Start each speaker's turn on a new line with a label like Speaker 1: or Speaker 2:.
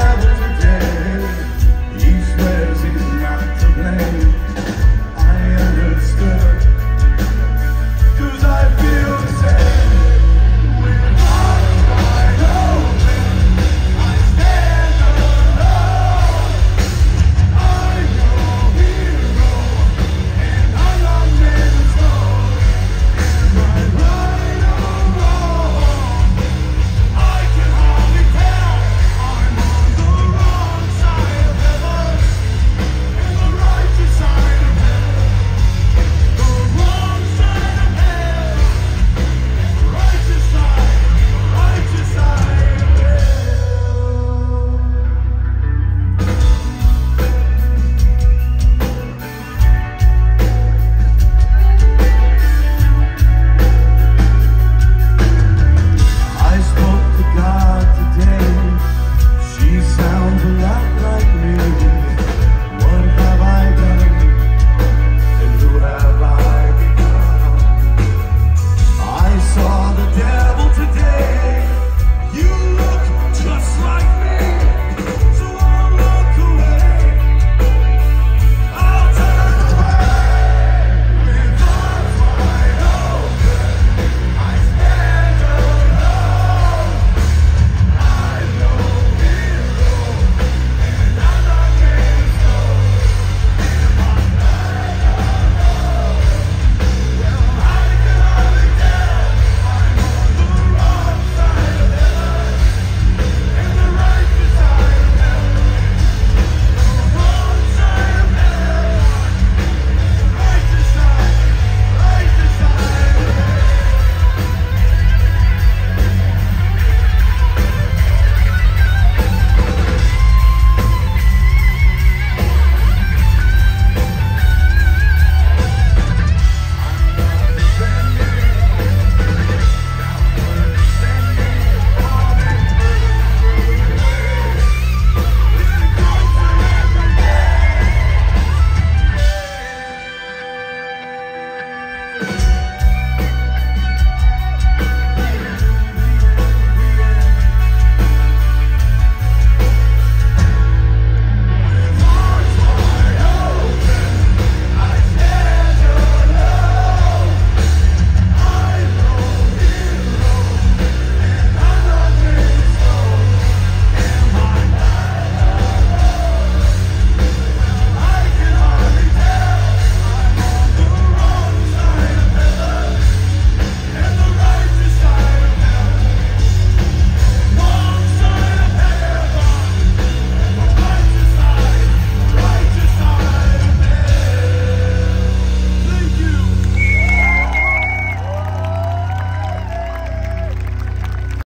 Speaker 1: Another day.